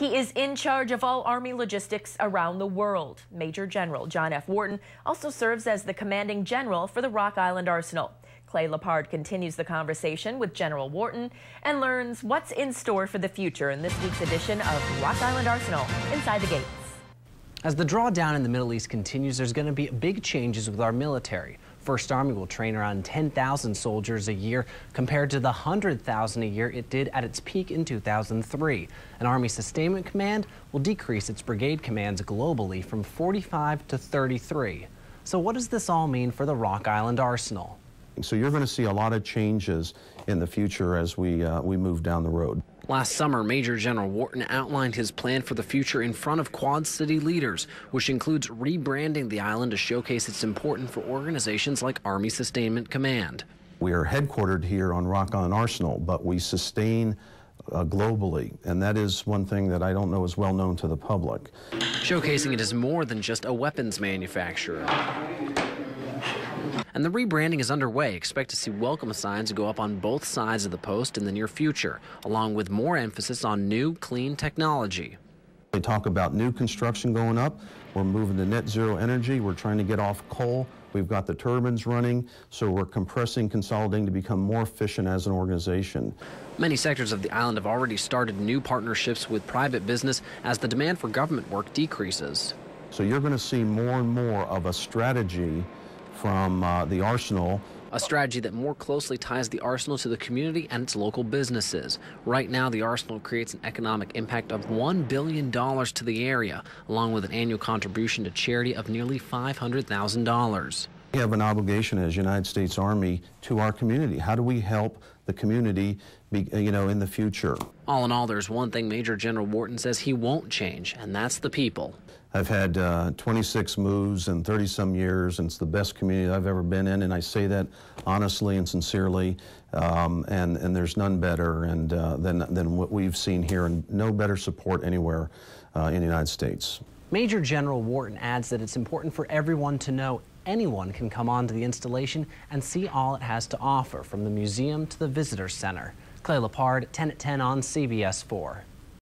He is in charge of all Army logistics around the world. Major General John F. Wharton also serves as the commanding general for the Rock Island Arsenal. Clay Lepard continues the conversation with General Wharton and learns what's in store for the future in this week's edition of Rock Island Arsenal Inside the Gates. As the drawdown in the Middle East continues, there's going to be big changes with our military. First Army will train around 10,000 soldiers a year compared to the 100,000 a year it did at its peak in 2003. An Army Sustainment Command will decrease its brigade commands globally from 45 to 33. So what does this all mean for the Rock Island Arsenal? So you're going to see a lot of changes in the future as we, uh, we move down the road. Last summer, Major General Wharton outlined his plan for the future in front of Quad City leaders, which includes rebranding the island to showcase its importance for organizations like Army Sustainment Command. We are headquartered here on Rock Island Arsenal, but we sustain uh, globally, and that is one thing that I don't know is well known to the public. Showcasing it as more than just a weapons manufacturer and the rebranding is underway. Expect to see welcome signs go up on both sides of the post in the near future, along with more emphasis on new, clean technology. They talk about new construction going up. We're moving to net zero energy. We're trying to get off coal. We've got the turbines running, so we're compressing, consolidating to become more efficient as an organization. Many sectors of the island have already started new partnerships with private business as the demand for government work decreases. So you're going to see more and more of a strategy from uh, the arsenal. A strategy that more closely ties the arsenal to the community and its local businesses. Right now, the arsenal creates an economic impact of $1 billion to the area, along with an annual contribution to charity of nearly $500,000. We have an obligation as United States Army to our community. How do we help the community, be, you know, in the future? All in all, there's one thing Major General Wharton says he won't change, and that's the people. I've had uh, 26 moves in 30 some years, and it's the best community I've ever been in, and I say that honestly and sincerely. Um, and, and there's none better and, uh, than, than what we've seen here, and no better support anywhere uh, in the United States. Major General Wharton adds that it's important for everyone to know anyone can come onto the installation and see all it has to offer, from the museum to the visitor center. Clay Lepard, 10 at 10 on CBS 4.